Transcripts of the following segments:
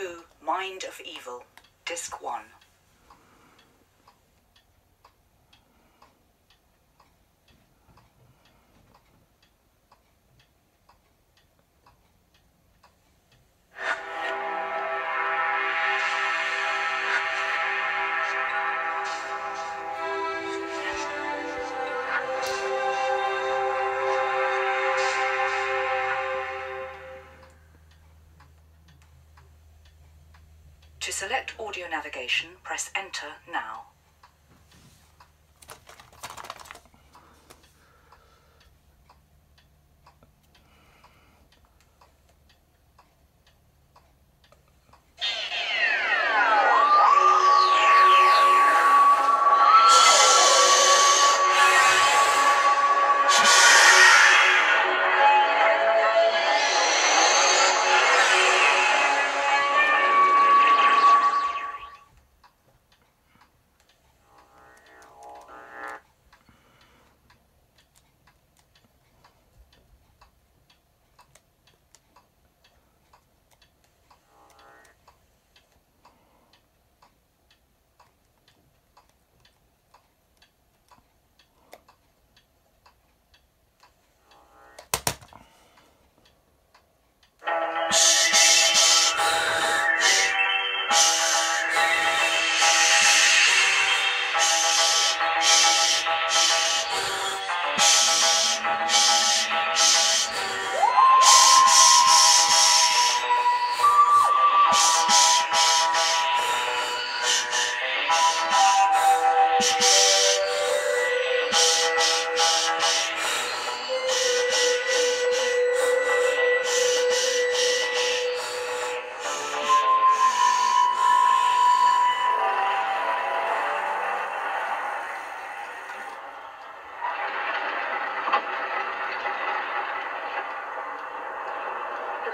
Who Mind of Evil, Disc 1. Select audio navigation, press Enter now.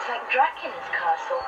Like Dracula's castle.